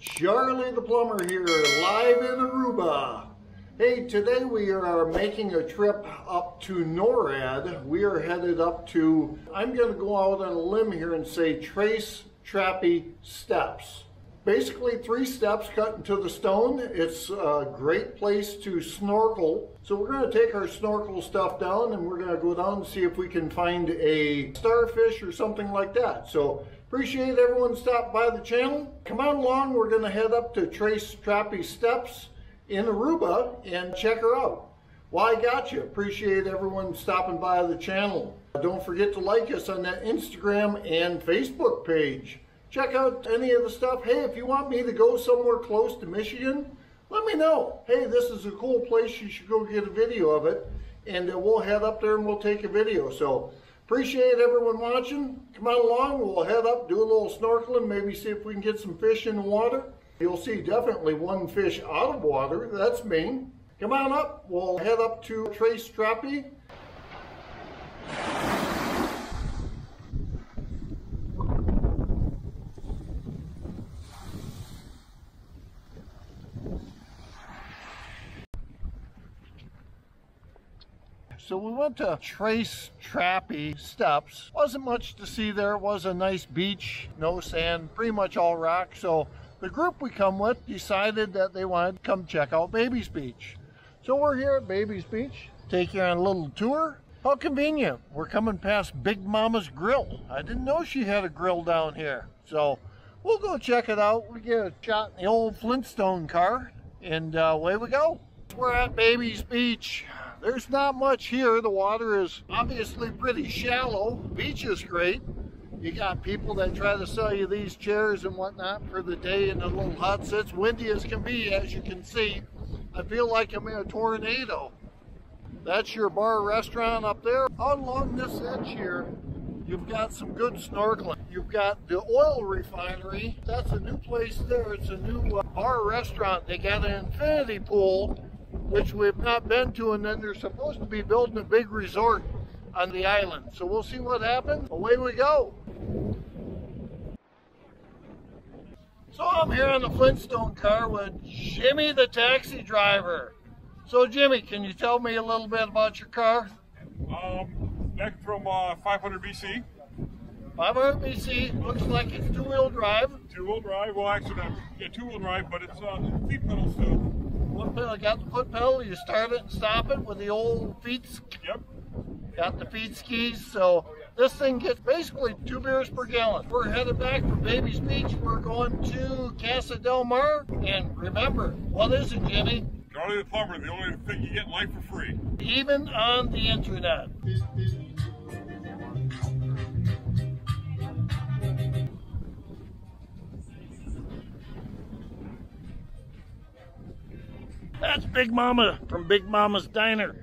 Charley the Plumber here, live in Aruba. Hey, today we are making a trip up to NORAD. We are headed up to, I'm going to go out on a limb here and say Tres Trapi Steps. Basically three steps cut into the stone. It's a great place to snorkel. So we're going to take our snorkel stuff down and we're going to go down and see if we can find a starfish or something like that. So appreciate everyone stopped by the channel. Come on along. We're going to head up to Tres Trapi Steps in Aruba and check her out. Well, I. Appreciate everyone stopping by the channel. Don't forget to like us on that Instagram and Facebook page check out any of the stuff. Hey, if you want me to go somewhere close to Michigan, let me know. Hey, this is a cool place. You should go get a video of it. And uh, we'll head up there and we'll take a video. So appreciate everyone watching. Come on along. We'll head up, do a little snorkeling, maybe see if we can get some fish in the water. You'll see definitely one fish out of water. That's me. Come on up. We'll head up to Tres Trapi So we went to Tres Trapi Steps. Wasn't much to see there. It was a nice beach, no sand, pretty much all rock. So the group we come with decided that they wanted to come check out Baby's Beach. So we're here at Baby's Beach. Take you on a little tour. How convenient. We're coming past Big Mama's Grill. I didn't know she had a grill down here. So we'll go check it out. We get a shot in the old Flintstone car and uh, away we go. We're at Baby's Beach. There's not much here. The water is obviously pretty shallow. Beach is great. You got people that try to sell you these chairs and whatnot for the day in the little huts. It's windy as can be, as you can see. I feel like I'm in a tornado. That's your bar restaurant up there. Along this edge here, you've got some good snorkeling. You've got the oil refinery. That's a new place there. It's a new uh, bar restaurant. They got an infinity pool which we've not been to, and then they're supposed to be building a big resort on the island. So we'll see what happens. Away we go. So I'm here on the Flintstone car with Jimmy the taxi driver. So Jimmy, can you tell me a little bit about your car? Um, back from uh, 500 BC. 500 BC, looks like it's two-wheel drive. Two-wheel drive, well actually, yeah, two-wheel drive, but it's uh, feet pedal still. Foot pedal, got the foot pedal, you start it and stop it with the old feet. Yep. Got the feet skis, so this thing gets basically two beers per gallon. We're headed back from Baby's Beach. We're going to Casa del Mar. And remember, what is it, Jimmy? Charley the Plumber, the only thing you get in life for free. Even on the internet. That's Big Mama from Big Mama's Diner.